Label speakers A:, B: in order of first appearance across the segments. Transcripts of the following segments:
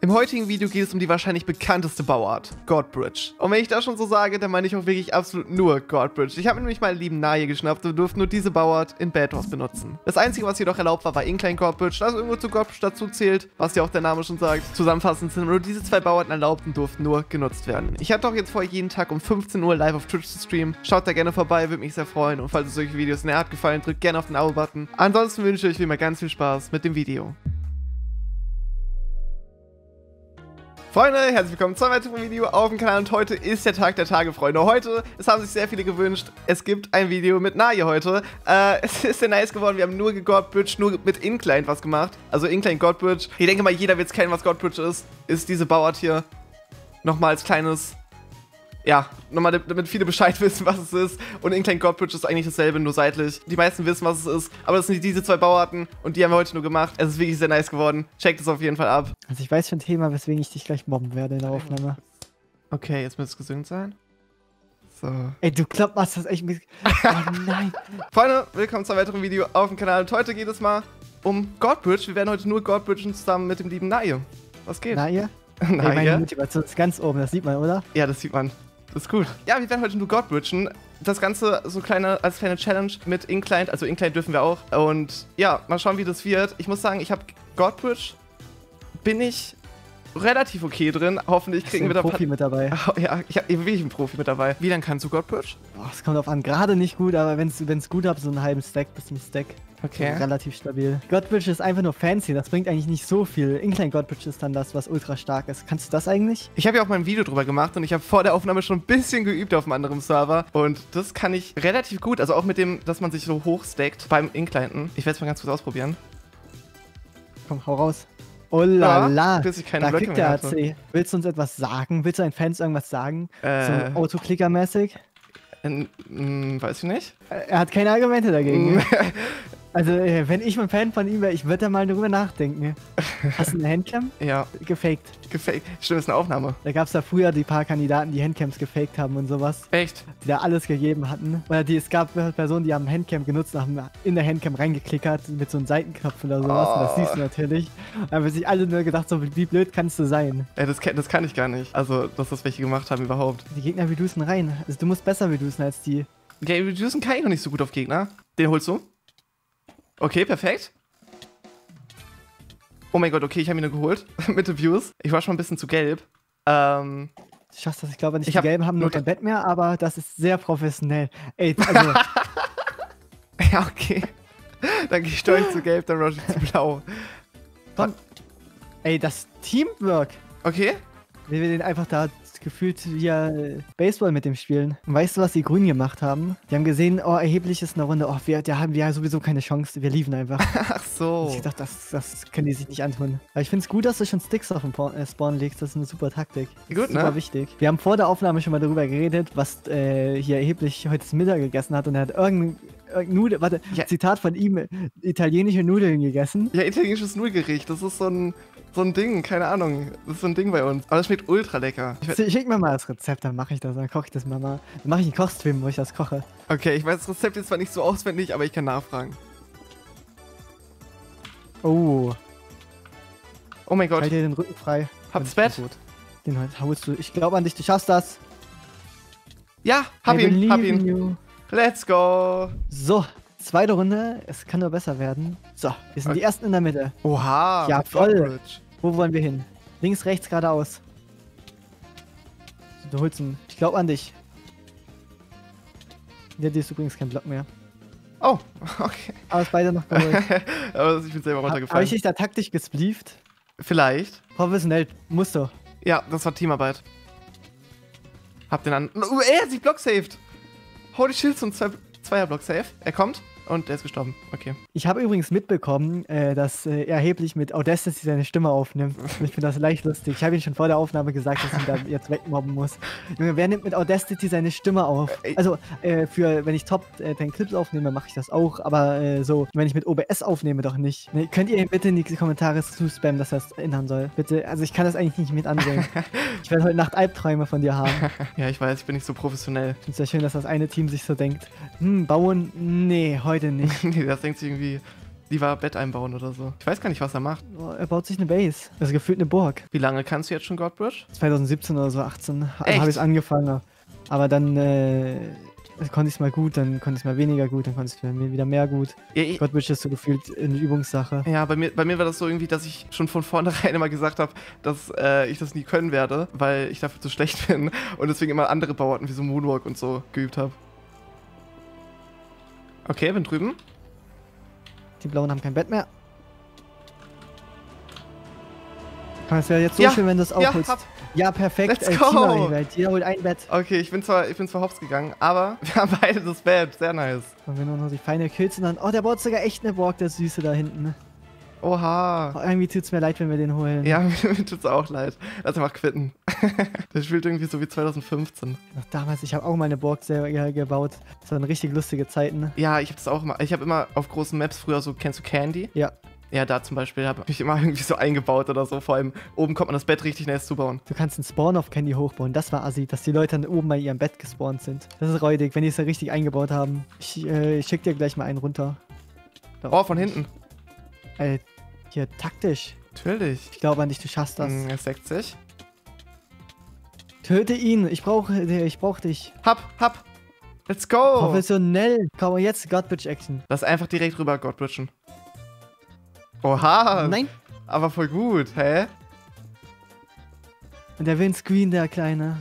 A: Im heutigen Video geht es um die wahrscheinlich bekannteste Bauart, Godbridge. Und wenn ich das schon so sage, dann meine ich auch wirklich absolut nur Godbridge. Ich habe nämlich meinen lieben Nahe geschnappt und durfte nur diese Bauart in Bedwars benutzen. Das einzige, was jedoch erlaubt war, war Incline Godbridge, das irgendwo zu Godbridge dazu zählt, was ja auch der Name schon sagt. Zusammenfassend sind nur diese zwei Bauarten erlaubt und durften nur genutzt werden. Ich habe doch jetzt vor, jeden Tag um 15 Uhr live auf Twitch zu streamen. Schaut da gerne vorbei, würde mich sehr freuen. Und falls euch solche Videos näher hat gefallen, drückt gerne auf den Abo-Button. Ansonsten wünsche ich euch wie immer ganz viel Spaß mit dem Video. Freunde, herzlich willkommen zu einem weiteren Video auf dem Kanal und heute ist der Tag der Tage, Freunde. Heute, es haben sich sehr viele gewünscht, es gibt ein Video mit Naye heute. Äh, es ist sehr nice geworden, wir haben nur Godbridge, nur mit Incline was gemacht. Also Incline Godbridge. Ich denke mal, jeder wird es kennen, was Godbridge ist. Ist diese Bauart hier nochmal als kleines ja, nochmal, damit viele Bescheid wissen, was es ist. Und Incline Godbridge ist eigentlich dasselbe, nur seitlich. Die meisten wissen, was es ist, aber das sind diese zwei Bauarten und die haben wir heute nur gemacht. Es ist wirklich sehr nice geworden. Checkt es auf jeden Fall ab.
B: Also ich weiß schon Thema, weswegen ich dich gleich mobben werde in der Aufnahme.
A: Okay, jetzt müsste es gesüngt sein.
B: So. Ey, du klappmachst das echt mit... Oh
A: nein. Freunde, willkommen zu einem weiteren Video auf dem Kanal. Und heute geht es mal um Godbridge. Wir werden heute nur Godbridgen zusammen mit dem lieben Naye. Was geht?
B: Naye? Naye? Ey, meine Motivation ist ganz oben, das sieht man, oder?
A: Ja, das sieht man. Das ist gut. Ja, wir werden heute nur Godbridgen. Das Ganze so kleine, als kleine Challenge mit Inclined. Also Inclined dürfen wir auch. Und ja, mal schauen, wie das wird. Ich muss sagen, ich habe Godbridge. Bin ich relativ okay drin. Hoffentlich kriegen wir
B: da Profi mit dabei.
A: Ja, ich habe wirklich einen Profi mit dabei. Wie dann kannst du Godbridge?
B: Es kommt auf an. Gerade nicht gut, aber wenn es gut habt, so einen halben Stack bis zum Stack.
A: Okay.
B: Relativ stabil. Godbridge ist einfach nur fancy. Das bringt eigentlich nicht so viel. Incline Godbridge ist dann das, was ultra stark ist. Kannst du das eigentlich?
A: Ich habe ja auch mal ein Video drüber gemacht und ich habe vor der Aufnahme schon ein bisschen geübt auf einem anderen Server. Und das kann ich relativ gut. Also auch mit dem, dass man sich so hochstackt beim Inclinten. Ich werde es mal ganz kurz ausprobieren.
B: Komm, hau raus. Oh la la.
A: Da
B: Blöcke kriegt der AC. Willst du uns etwas sagen? Willst du deinen Fans irgendwas sagen? Äh, so Autoklicker-mäßig?
A: weiß ich nicht.
B: Er hat keine Argumente dagegen. Also, äh, wenn ich ein Fan von ihm wäre, ich würde da mal drüber nachdenken. Hast du eine Handcam?
A: ja.
B: Gefaked.
A: Gefaked. Stimmt, ist eine Aufnahme.
B: Da gab es da früher die paar Kandidaten, die Handcams gefaked haben und sowas.
A: Echt?
B: Die da alles gegeben hatten. Oder die, es gab Personen, die haben Handcam genutzt und haben in der Handcam reingeklickert mit so einem Seitenknopf oder sowas. Oh. Und das siehst du natürlich. Da haben sich alle nur gedacht, so wie blöd kannst du sein.
A: Ey, das, das kann ich gar nicht. Also, dass das welche gemacht haben überhaupt.
B: Die Gegner reducen rein. Also, du musst besser reducen als die.
A: Ja, reducen kann ich noch nicht so gut auf Gegner. Den holst du? Okay, perfekt. Oh mein Gott, okay, ich habe ihn nur geholt. mit den Views. Ich war schon ein bisschen zu gelb. Ähm.
B: Du schaffst das, ich glaube nicht, ich die Gelben haben nur kein Bett mehr, aber das ist sehr professionell. Ey, also.
A: ja, okay. Dann gehe ich durch zu gelb, dann rush ich zu blau.
B: Komm. Ey, das Teamwork.
A: Okay.
B: Wie wir den einfach da gefühlt via Baseball mit dem spielen. Und weißt du, was die Grünen gemacht haben? Die haben gesehen, oh, erheblich ist eine Runde. Oh, wir, da haben wir ja sowieso keine Chance. Wir liefen einfach.
A: Ach so.
B: Und ich dachte, das, das können die sich nicht antun. Aber ich finde es gut, dass du schon Sticks auf den äh, Spawn legst. Das ist eine super Taktik.
A: Gut,
B: super
A: ne?
B: wichtig. Wir haben vor der Aufnahme schon mal darüber geredet, was äh, hier erheblich heute Mittag gegessen hat. Und er hat irgendein Nudeln, warte, ja. Zitat von ihm, italienische Nudeln gegessen.
A: Ja, italienisches Nudelgericht, das ist so ein, so ein Ding, keine Ahnung. Das ist so ein Ding bei uns. Aber das schmeckt ultra lecker.
B: Ich Schick mir mal das Rezept, dann mache ich das, dann koche ich das mal. Dann mache ich einen Kochstream, wo ich das koche.
A: Okay, ich weiß das Rezept jetzt zwar nicht so auswendig, aber ich kann nachfragen.
B: Oh.
A: Oh mein Gott.
B: Halt dir den Rücken frei.
A: Hab's Bett.
B: Den holst du. Ich glaube an dich, du schaffst das.
A: Ja, hab I ihn, hab ihn. You. Let's go.
B: So, zweite Runde. Es kann nur besser werden. So, wir sind okay. die Ersten in der Mitte.
A: Oha.
B: Ja, voll. Wo wollen wir hin? Links, rechts, geradeaus. Du holst ihn. Ich glaube an dich. Der ist übrigens kein Block mehr.
A: Oh, okay.
B: Aber es beide noch geholt.
A: Aber ich bin selber runtergefallen.
B: Habe ich dich da taktisch gesplieft?
A: Vielleicht.
B: Professionell, musst du.
A: Ja, das war Teamarbeit. Hab den an. Oh, er hat sich block saved. Holy ein zwei, Zweierblock safe. Er kommt. Und der ist gestorben. Okay.
B: Ich habe übrigens mitbekommen, äh, dass äh, er erheblich mit Audacity seine Stimme aufnimmt. ich finde das leicht lustig. Ich habe ihn schon vor der Aufnahme gesagt, dass ich ihn da jetzt wegmobben muss. Junge, wer nimmt mit Audacity seine Stimme auf? Also, äh, für, wenn ich Top äh, 10 Clips aufnehme, mache ich das auch. Aber äh, so, wenn ich mit OBS aufnehme, doch nicht. Ne, könnt ihr ihn bitte in die Kommentare zu spammen, dass das ändern soll? Bitte. Also, ich kann das eigentlich nicht mit ansehen. ich werde heute Nacht Albträume von dir haben.
A: ja, ich weiß, ich bin nicht so professionell.
B: Ich finde es sehr schön, dass das eine Team sich so denkt. Hm, bauen? Nee, heute heute nicht.
A: nee, das denkt sich irgendwie, lieber Bett einbauen oder so. Ich weiß gar nicht, was er macht.
B: Er baut sich eine Base. Also gefühlt eine Burg.
A: Wie lange kannst du jetzt schon Godbridge?
B: 2017 oder so, 18 ha-
A: Echt?
B: habe ich es angefangen. Aber dann äh, konnte ich es mal gut, dann konnte ich es mal weniger gut, dann konnte ich es mir wieder mehr gut.
A: Ja, ich,
B: Godbridge ist so gefühlt eine Übungssache.
A: ja bei, mir, bei mir war das so irgendwie, dass ich schon von vornherein immer gesagt habe, dass äh, ich das nie können werde, weil ich dafür zu schlecht bin und deswegen immer andere Bauarten wie so Moonwalk und so geübt habe. Okay, bin drüben.
B: Die Blauen haben kein Bett mehr. Es wäre jetzt so
A: Ja,
B: schön, wenn du es
A: Ja,
B: aufholst.
A: hab.
B: Ja, perfekt.
A: Let's
B: Äh,
A: go.
B: Team-Welt. Jeder holt ein Bett.
A: Okay, ich bin zwar, ich bin zwar hops gegangen, aber wir haben beide das Bett. Sehr nice.
B: Und wenn nur noch die feine Kills und dann. Oh, der baut sogar echt eine Burg, der Süße da hinten.
A: Oha.
B: Oh, irgendwie tut's mir leid, wenn wir den holen.
A: Ja, mir tut's auch leid. Lass einfach quitten. das spielt irgendwie so wie 2015.
B: Noch damals, ich habe auch mal eine Burg selber ge gebaut. Das waren richtig lustige Zeiten.
A: Ja, ich habe das auch immer. Ich habe immer auf großen Maps früher so, kennst du Candy?
B: Ja.
A: Ja, da zum Beispiel habe ich immer irgendwie so eingebaut oder so. Vor allem oben kommt man das Bett richtig nice zubauen.
B: Du kannst einen Spawn auf Candy hochbauen. Das war assi, dass die Leute dann oben bei ihrem Bett gespawnt sind. Das ist räudig, wenn die es da richtig eingebaut haben. Ich, äh, ich schick dir gleich mal einen runter. Da
A: Oh, von hinten.
B: Äh, hier, taktisch.
A: Natürlich.
B: Ich glaube an dich, du schaffst das.
A: Hm, er stackt sich.
B: Töte ihn. Ich brauche ich brauch dich.
A: Hab, hab. Let's go.
B: Professionell. Komm jetzt, Godbridge Action.
A: Lass einfach direkt rüber Godbridgen. Oha.
B: Nein.
A: Aber voll gut, hä?
B: Und der will einen Screen, der Kleine.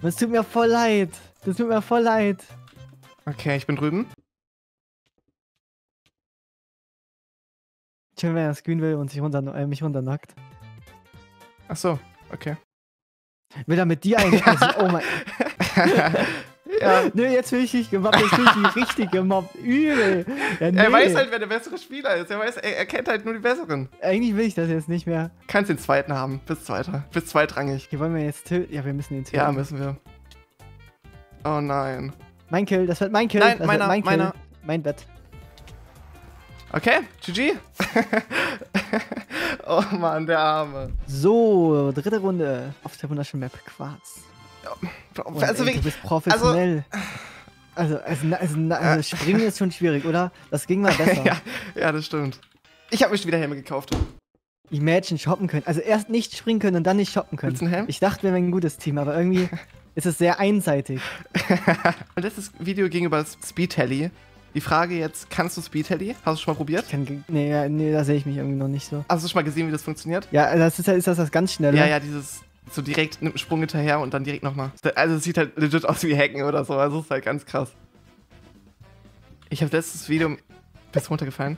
B: Das tut mir voll leid. Das tut mir voll leid.
A: Okay, ich bin drüben.
B: Schön, wenn er Screen will und sich runter, äh, mich runternackt.
A: Ach so, okay.
B: Will er mit dir eigentlich? oh mein.
A: ja.
B: Nö, jetzt will ich dich gemobbt. Jetzt will ich dich richtig gemobbt. Übel. Ja, nee.
A: Er weiß halt, wer der bessere Spieler ist. Er weiß, er, er kennt halt nur die besseren.
B: Eigentlich will ich das jetzt nicht mehr.
A: Kannst den zweiten haben. Bis zweiter. Bis zweitrangig.
B: Okay, wollen wir jetzt töten? Ja, wir müssen ihn töten.
A: Ja, müssen wir. Oh nein.
B: Mein Kill, das wird mein Kill.
A: Nein,
B: das
A: meiner,
B: wird mein Kill.
A: meiner.
B: Mein Bett.
A: Okay, GG. oh Mann, der Arme.
B: So, dritte Runde auf der wunderschönen Map Quarz. Und,
A: Also,
B: ey, du bist professionell. Also, also, also, also springen ist schon schwierig, oder? Das ging mal besser.
A: ja, ja, das stimmt. Ich habe mir schon wieder Helme gekauft.
B: Imagine shoppen können. Also erst nicht springen können und dann nicht shoppen können.
A: Willst du einen Helm?
B: Ich dachte, wir wären ein gutes Team, aber irgendwie ist es sehr einseitig.
A: Und das ist Video gegenüber Speed Tally. Die Frage jetzt, kannst du Speed Tally? Hast du schon mal probiert?
B: Ich kann, nee, nee, da sehe ich mich irgendwie noch nicht so.
A: Hast du schon mal gesehen, wie das funktioniert?
B: Ja, das ist, ja- ist das das ganz schnelle.
A: Ja, ja, dieses so direkt nimmt einen Sprung hinterher und dann direkt nochmal. Also es sieht halt legit aus wie Hacken oder so. Also es ist halt ganz krass. Ich habe letztes Video. Bist du runtergefallen?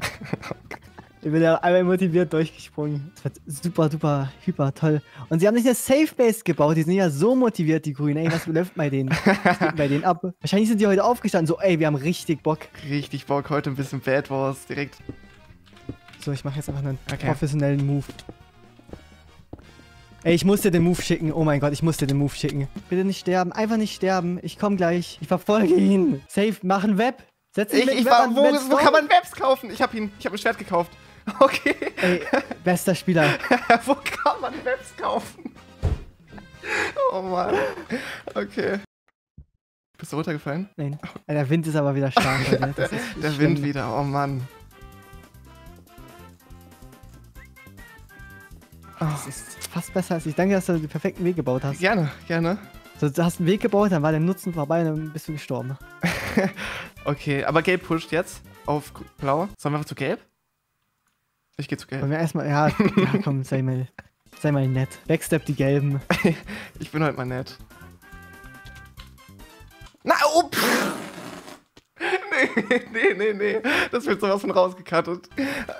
B: Ich bin ja einmal motiviert durchgesprungen. Das wird super, duper, hyper toll. Und sie haben nicht eine Safe Base gebaut. Die sind ja so motiviert, die Grünen. Ey, was läuft bei denen? Was geht bei denen ab? Wahrscheinlich sind die heute aufgestanden. So, ey, wir haben richtig Bock.
A: Richtig Bock, heute ein bisschen Bad Wars direkt.
B: So, ich mache jetzt einfach einen
A: Okay.
B: professionellen Move. Ey, ich muss dir den Move schicken. Oh mein Gott, ich muss dir den Move schicken. Bitte nicht sterben. Einfach nicht sterben. Ich komme gleich. Ich verfolge ihn. Safe, mach ein Web. Setz ihn
A: Ich, ich
B: Web
A: war, wo, wo kann man Webs kaufen? Ich hab ihn, ich hab ein Schwert gekauft. Okay.
B: Ey, bester Spieler.
A: wo kann man Webs kaufen? Oh Mann. Okay. Bist du runtergefallen?
B: Nein. Der Wind ist aber wieder stark. Ist
A: Der
B: schlimm.
A: Wind wieder, oh Mann.
B: Das ist fast besser als ich. Danke, dass du den perfekten Weg gebaut hast.
A: Gerne, gerne.
B: So, du hast einen Weg gebaut, dann war der Nutzen vorbei und dann bist du gestorben.
A: Okay, aber gelb pusht jetzt auf blau. Sollen wir einfach zu gelb? Ich gehe zu
B: Wollen
A: gelb.
B: wir erstmal, ja, ja, komm, sei mal, sei mal nett. Backstep die Gelben.
A: Ich bin heute mal nett. Na, oh! pff. Nee, nee, nee, nee. Das wird sowas von rausgekattet.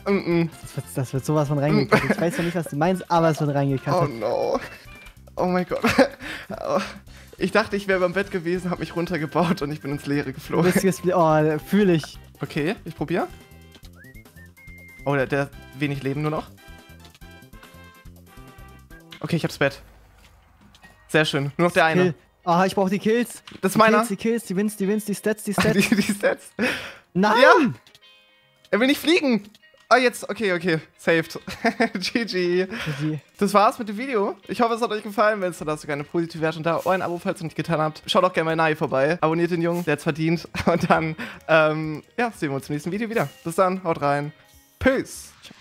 A: Mm -mm.
B: Das wird, das wird sowas von reingekattet. Ich weiß noch nicht, was du meinst, aber es wird
A: Oh
B: reingekattet.
A: no. Oh mein Gott. Oh. Ich dachte, ich wäre beim Bett gewesen, habe mich runtergebaut und ich bin ins Leere
B: Du
A: geflogen.
B: bist oh, fühle ich.
A: Okay, ich probiere. Oh, der, der hat wenig Leben nur noch. Okay, ich hab's Bett. Sehr schön. Nur noch der eine.
B: Kill. Oh, ich brauche die Kills.
A: Das ist
B: Die
A: meiner.
B: Kills, die Kills, die Wins, die Wins, die Stats, die Stats.
A: Die, die Stats.
B: Nein!
A: Ja! Er will nicht fliegen. Ah, jetzt, okay, okay, saved. GG.
B: GG.
A: Das war's mit dem Video. Ich hoffe, es hat euch gefallen. Wenn es so, lasst euch eine positive Wertung da. Euer Abo, falls ihr noch nicht getan habt. Schaut auch gerne bei Nai vorbei. Abonniert den Jungen, der hat's verdient. Und dann, ähm, ja, sehen wir uns im nächsten Video wieder. Bis dann, haut rein. Peace. Ciao.